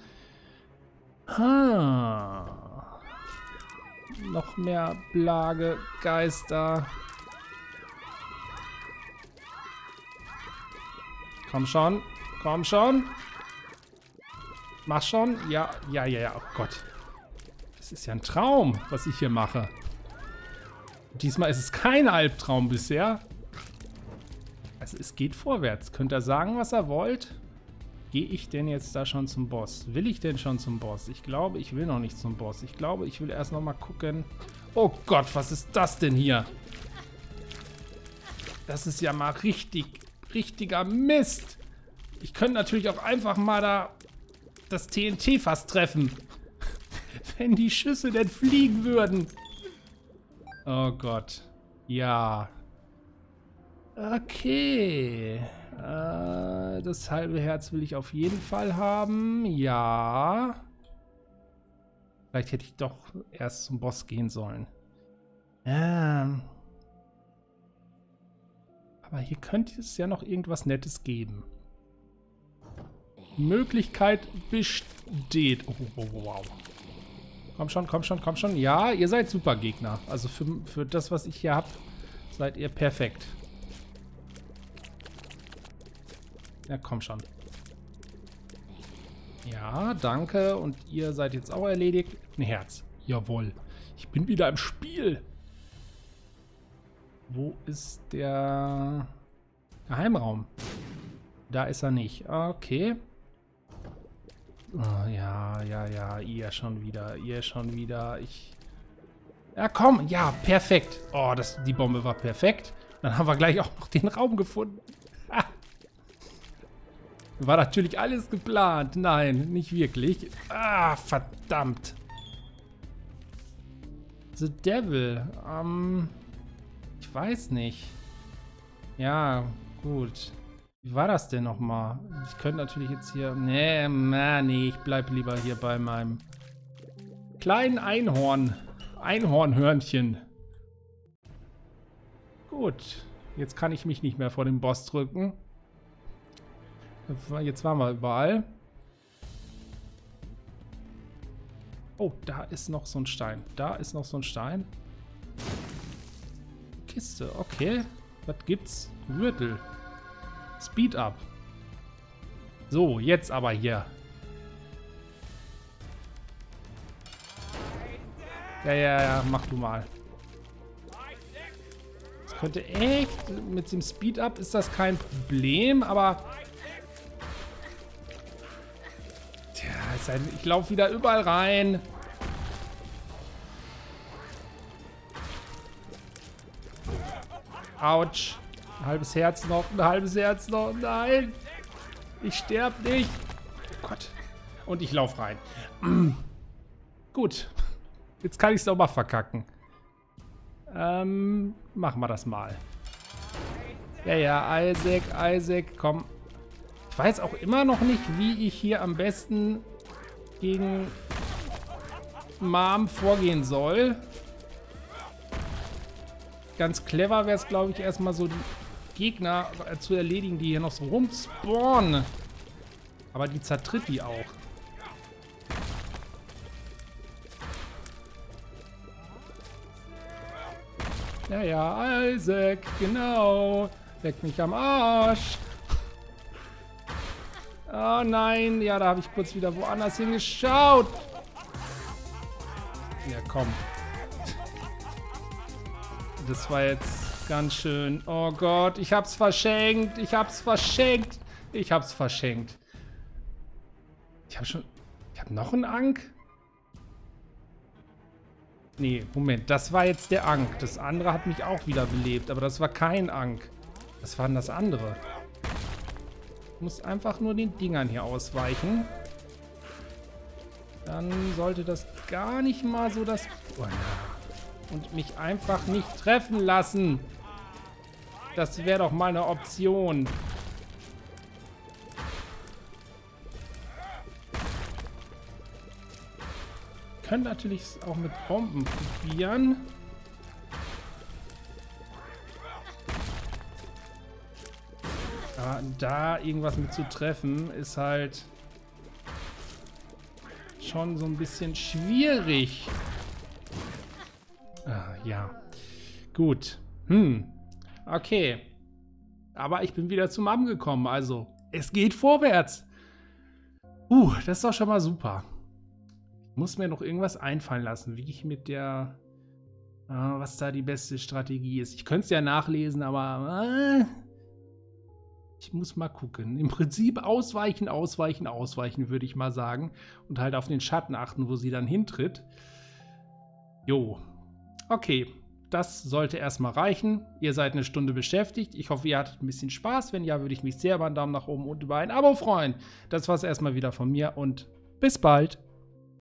Ha noch mehr Plage, Geister. Komm schon, komm schon. Mach schon. Ja, ja, ja, ja. Oh Gott. Das ist ja ein Traum, was ich hier mache. Diesmal ist es kein Albtraum bisher. Also es geht vorwärts. Könnt ihr sagen, was ihr wollt? Gehe ich denn jetzt da schon zum Boss? Will ich denn schon zum Boss? Ich glaube, ich will noch nicht zum Boss. Ich glaube, ich will erst noch mal gucken. Oh Gott, was ist das denn hier? Das ist ja mal richtig, richtiger Mist. Ich könnte natürlich auch einfach mal da das TNT fast treffen. Wenn die Schüsse denn fliegen würden. Oh Gott. Ja. Okay. Äh, das halbe Herz will ich auf jeden Fall haben. Ja. Vielleicht hätte ich doch erst zum Boss gehen sollen. Ähm. Aber hier könnte es ja noch irgendwas Nettes geben. Möglichkeit besteht. Oh, oh, oh, wow. Komm schon, komm schon, komm schon. Ja, ihr seid super Gegner. Also für, für das, was ich hier habe, seid ihr perfekt. Ja, komm schon. Ja, danke. Und ihr seid jetzt auch erledigt. Ein Herz. Jawohl. Ich bin wieder im Spiel. Wo ist der Geheimraum? Da ist er nicht. Okay. Oh, ja, ja, ja. Ihr schon wieder. Ihr schon wieder. Ich... Ja, komm. Ja, perfekt. Oh, das, die Bombe war perfekt. Dann haben wir gleich auch noch den Raum gefunden. War natürlich alles geplant. Nein, nicht wirklich. Ah, verdammt. The Devil. Ähm, ich weiß nicht. Ja, gut. Wie war das denn nochmal? Ich könnte natürlich jetzt hier... Nee, man, nee, ich bleibe lieber hier bei meinem kleinen Einhorn. Einhornhörnchen. Gut. Jetzt kann ich mich nicht mehr vor den Boss drücken. Jetzt waren wir überall. Oh, da ist noch so ein Stein. Da ist noch so ein Stein. Kiste, okay. Was gibt's? Gürtel. Speed up. So, jetzt aber hier. Ja, ja, ja, mach du mal. Das könnte echt, mit dem Speed up ist das kein Problem, aber Ich laufe wieder überall rein. Autsch. Ein halbes Herz noch, ein halbes Herz noch. Nein. Ich sterbe nicht. Oh Gott. Und ich laufe rein. Gut. Jetzt kann ich es doch mal verkacken. Ähm, machen wir das mal. Ja, ja, Isaac, Isaac, komm. weiß auch immer noch nicht, wie ich hier am besten gegen Mom vorgehen soll. Ganz clever wäre es, glaube ich, erstmal so die Gegner äh, zu erledigen, die hier noch so rumspawnen. Aber die zertritt die auch. Ja, ja, Isaac, genau. Leck mich am Arsch. Oh nein, ja, da habe ich kurz wieder woanders hingeschaut. Ja, komm. Das war jetzt ganz schön. Oh Gott, ich hab's verschenkt. Ich hab's verschenkt. Ich hab's verschenkt. Ich hab schon... Ich hab noch einen Ank? Nee, Moment. Das war jetzt der Ank. Das andere hat mich auch wieder belebt. Aber das war kein Ank. Was war das andere? Ich muss einfach nur den Dingern hier ausweichen. Dann sollte das gar nicht mal so das... Oh, und mich einfach nicht treffen lassen. Das wäre doch mal eine Option. Können natürlich auch mit Bomben probieren. Aber da irgendwas mit zu treffen, ist halt schon so ein bisschen schwierig. Ah, ja. Gut. Hm. Okay. Aber ich bin wieder zum Am gekommen, also es geht vorwärts. Uh, das ist doch schon mal super. Ich muss mir noch irgendwas einfallen lassen, wie ich mit der... Äh, was da die beste Strategie ist. Ich könnte es ja nachlesen, aber... Äh, ich muss mal gucken. Im Prinzip ausweichen, ausweichen, ausweichen, würde ich mal sagen. Und halt auf den Schatten achten, wo sie dann hintritt. Jo. Okay. Das sollte erstmal reichen. Ihr seid eine Stunde beschäftigt. Ich hoffe, ihr hattet ein bisschen Spaß. Wenn ja, würde ich mich sehr über einen Daumen nach oben und über ein Abo freuen. Das war es erstmal wieder von mir und bis bald.